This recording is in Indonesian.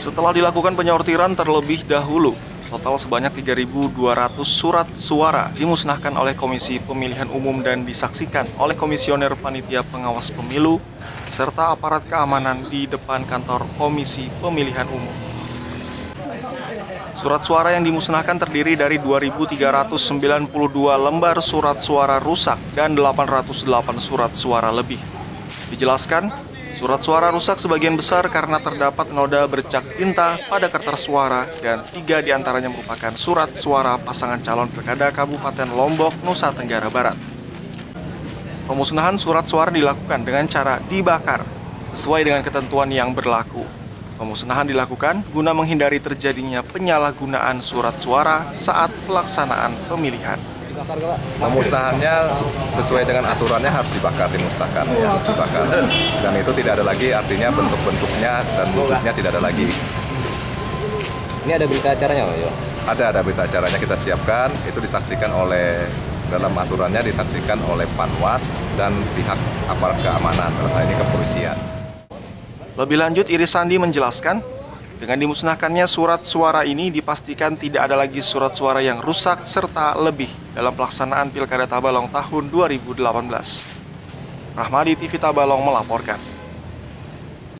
Setelah dilakukan penyortiran terlebih dahulu, total sebanyak 3.200 surat suara dimusnahkan oleh Komisi Pemilihan Umum dan disaksikan oleh Komisioner Panitia Pengawas Pemilu serta aparat keamanan di depan kantor Komisi Pemilihan Umum. Surat suara yang dimusnahkan terdiri dari 2.392 lembar surat suara rusak dan 808 surat suara lebih. Dijelaskan, surat suara rusak sebagian besar karena terdapat noda bercak tinta pada kertas suara dan tiga di antaranya merupakan surat suara pasangan calon pilkada Kabupaten Lombok, Nusa Tenggara Barat. Pemusnahan surat suara dilakukan dengan cara dibakar sesuai dengan ketentuan yang berlaku. Pemusnahan dilakukan guna menghindari terjadinya penyalahgunaan surat suara saat pelaksanaan pemilihan. Pemusnahannya sesuai dengan aturannya harus dibakar, dimusnahkan, ya, dibakar. Dan itu tidak ada lagi, artinya bentuk-bentuknya dan wujudnya tidak ada lagi. Ini ada berita acaranya Pak? Yo? Ada ada berita acaranya kita siapkan, itu disaksikan oleh dalam aturannya disaksikan oleh Panwas dan pihak aparat keamanan, dalam hal ini kepolisian. Lebih lanjut, Iris Sandi menjelaskan, dengan dimusnahkannya surat suara ini dipastikan tidak ada lagi surat suara yang rusak serta lebih dalam pelaksanaan Pilkada Tabalong tahun 2018. Rahmadi TV Tabalong melaporkan.